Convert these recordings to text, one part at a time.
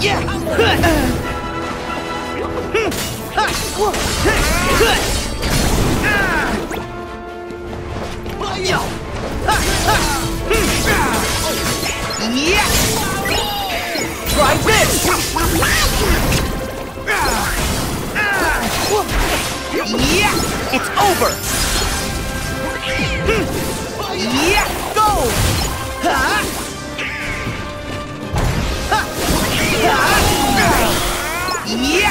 This! It's over! Yeah! Yeah!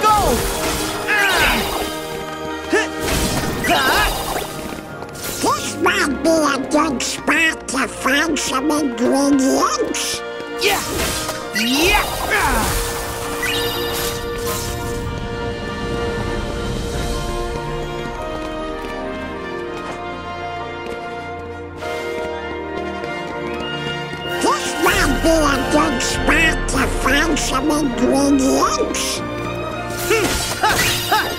Go! This might be a good spot to find some ingredients. Yeah! Yeah! This might be a good spot to find some ingredients.